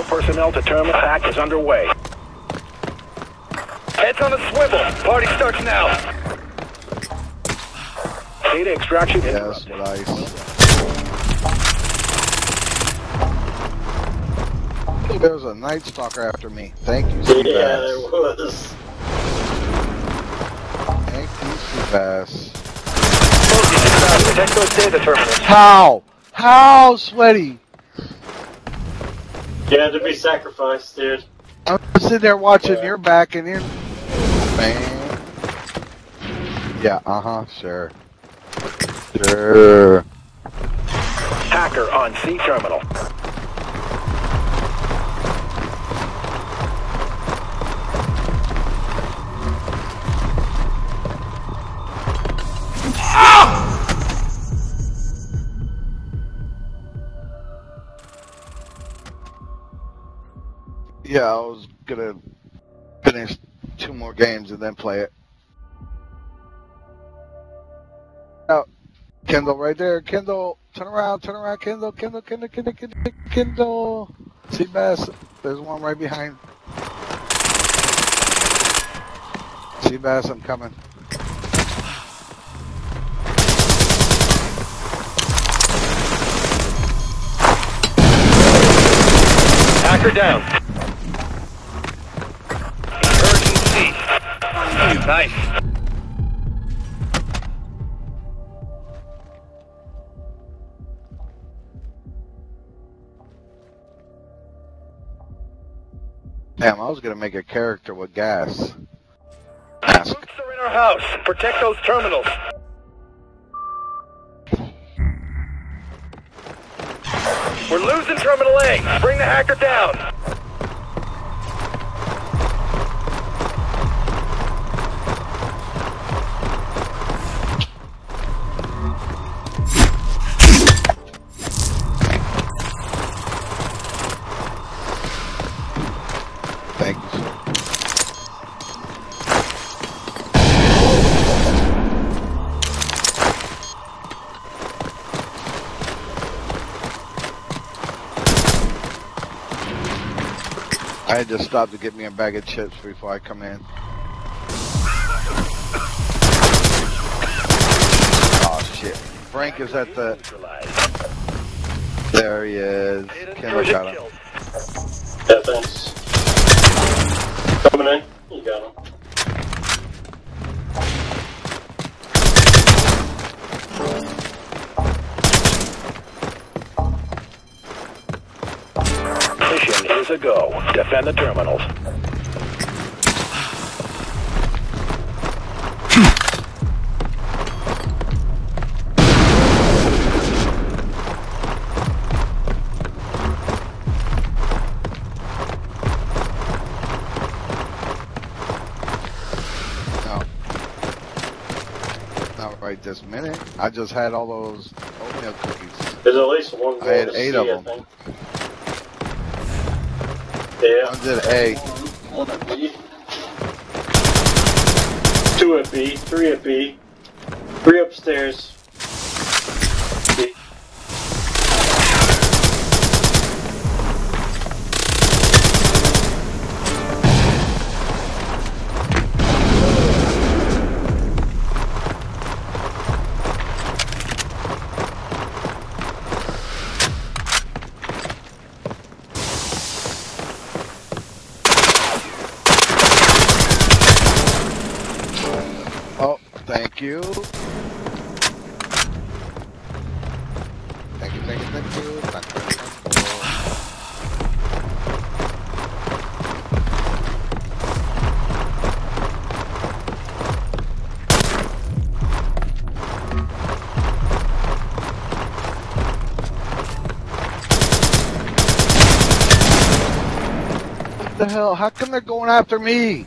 All personnel to terminal hack is underway. Heads on a swivel. Party starts now. Data extraction Yes, interrupted. nice. There was a Night Stalker after me. Thank you, Yeah, there was. Thank you, Seabass. Soldiers. Protect those data terminals. How? How, Sweaty? You had to be sacrificed, dude. I'm sitting there watching Yeah. your back and you're... Man. Yeah, uh-huh, sure. Sure. Hacker on C terminal. And play it. Oh, Kendall right there. Kendall, turn around, turn around, Kendall, Kendall, Kendall, Kendall, Kendall, Kendall. Seabass, there's one right behind. Seabass, I'm coming. Hacker down. Nice. Damn, I was gonna make a character with gas. Mask. Troops are in our house. Protect those terminals. We're losing Terminal A. Bring the hacker down. I had to stop to get me a bag of chips before I come in. Oh shit. Frank is at the. There he is. Kendall got him. Yeah, thanks. Coming in. You got him. Mission is a go. Defend the terminals. No. Not right this minute. I just had all those oatmeal cookies. There's at least one I had to eight C, of I them. Yeah. One's at A. One at B. Two at B. Three at B. Three upstairs. Thank you, thank you, thank you. Thank you. What the hell? How come they're going after me?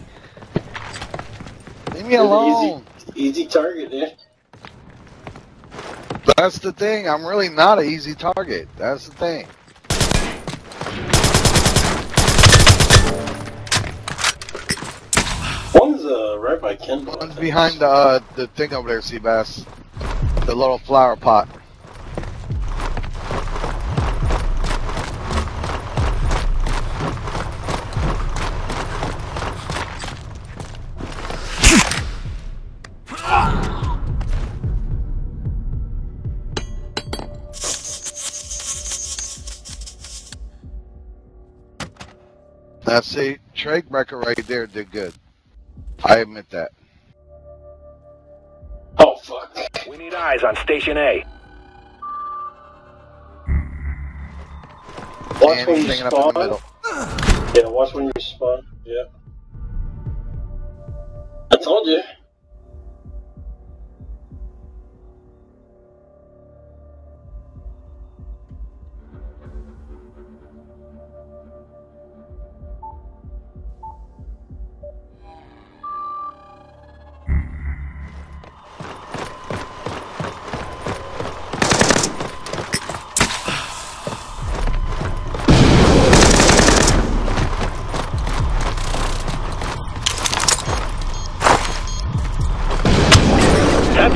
Leave me alone. Easy, easy target, yeah. That's the thing. I'm really not an easy target. That's the thing. One's uh, right by Kendall. I One's behind the uh, the thing over there, Seabass. The little flower pot. Now see, Trade Breaker right there did good. I admit that. Oh fuck. We need eyes on Station A. Watch when you hanging up in the spawn. middle. Yeah, watch when you spawn. Yeah. I told you.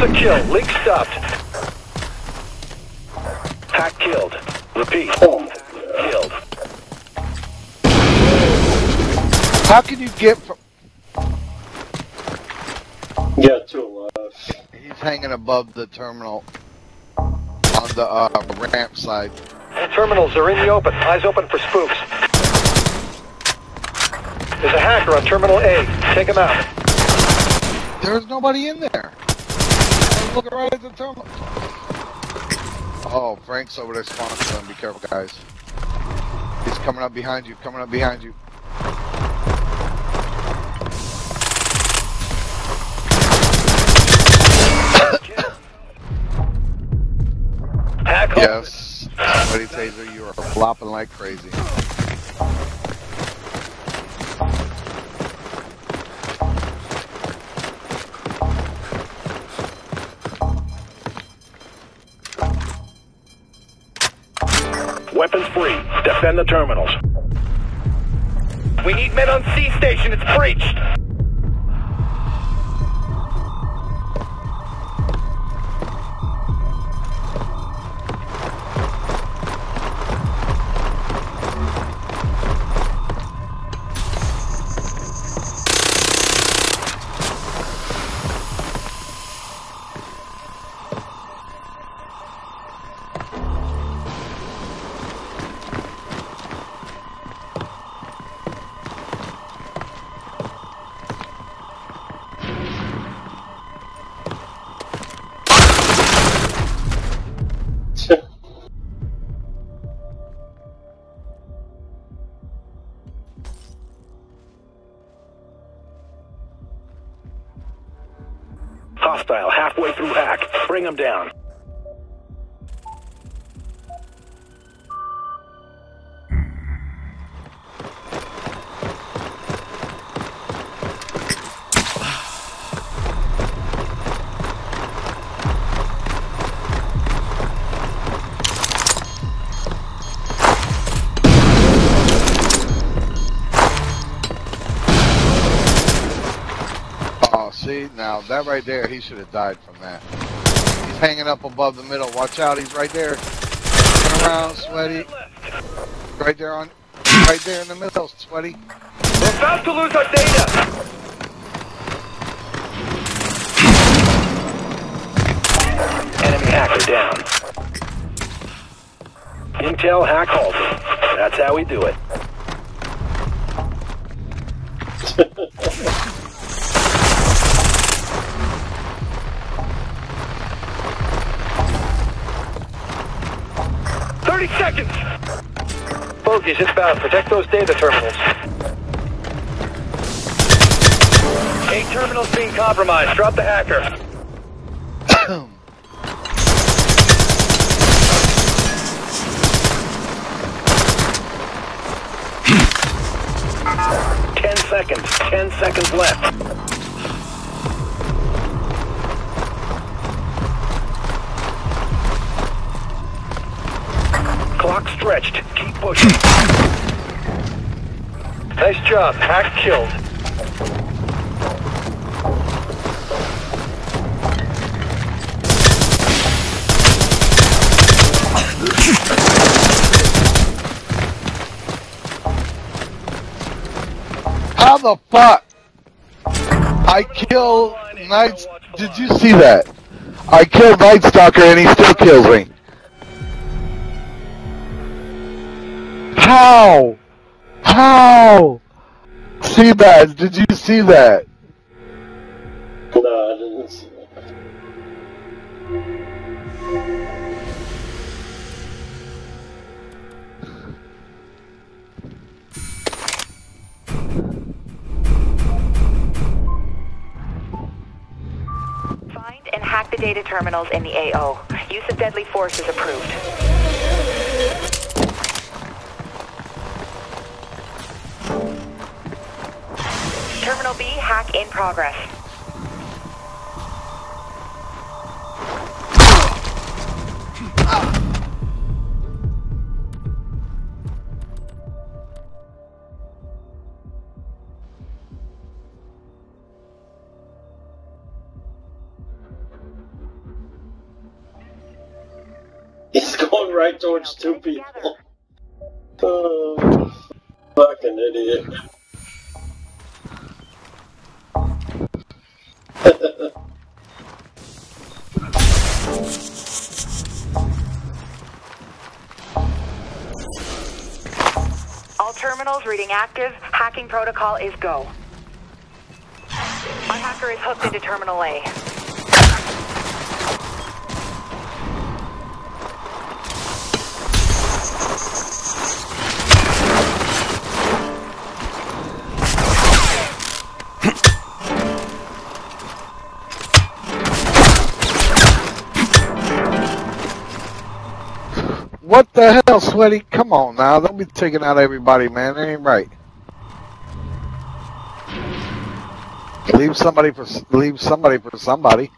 That's kill. Leak stopped. Hack killed. Repeat. Killed. How can you get from? You got two alive. He's hanging above the terminal on the uh, ramp side. All terminals are in the open. Eyes open for spooks. There's a hacker on Terminal A. Take him out. There's nobody in there. I right at the terminal. Oh, Frank's over there spawning them. Be careful, guys. He's coming up behind you. Coming up behind you. Hack home. Yes. Sweaty Tazer, you are flopping like crazy. Weapons free. Defend the terminals. We need men on C station. It's breached. Hostile halfway through hack. Bring him down. Now, that right there, he should have died from that. He's hanging up above the middle. Watch out, he's right there. Turn around, Sweaty. Right there on, right there in the middle, Sweaty. We're about to lose our data. Enemy hacker down. Intel hack halted. That's how we do it. Thirty seconds. Bogies inbound. Protect those data terminals. Eight terminals being compromised. Drop the hacker. Ten seconds. Ten seconds left. Stretched. Keep pushing. Nice job. Hack killed. How the fuck? I kill Night. Did you see that? I killed Night Stalker and he still kills me. How? How? see that? Did you see that? No, I didn't see that. Find and hack the data terminals in the AO. Use of deadly force is approved. Terminal B hack in progress. He's going right towards two people. Oh, fucking idiot. Reading active. Hacking protocol is go. Our hacker is hooked into Terminal A. What the hell, Sweaty? Come on now. Don't be taking out everybody, man. Ain't right. Leave somebody for leave somebody for somebody.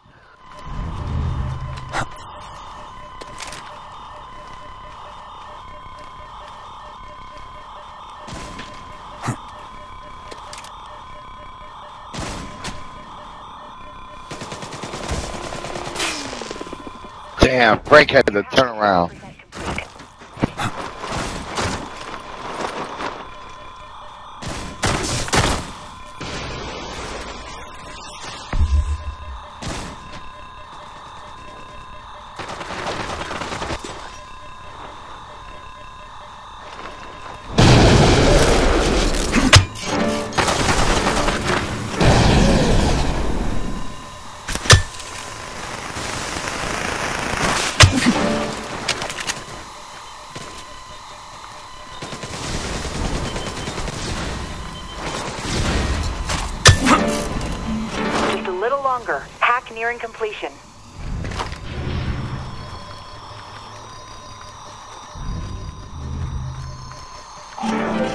Damn, Frank had to turn around.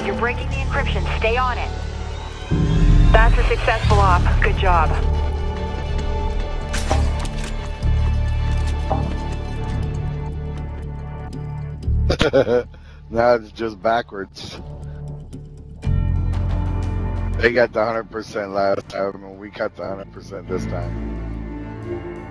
You're breaking the encryption. Stay on it. That's a successful op. Good job. now it's just backwards. They got the hundred percent last time, and we got the hundred percent this time.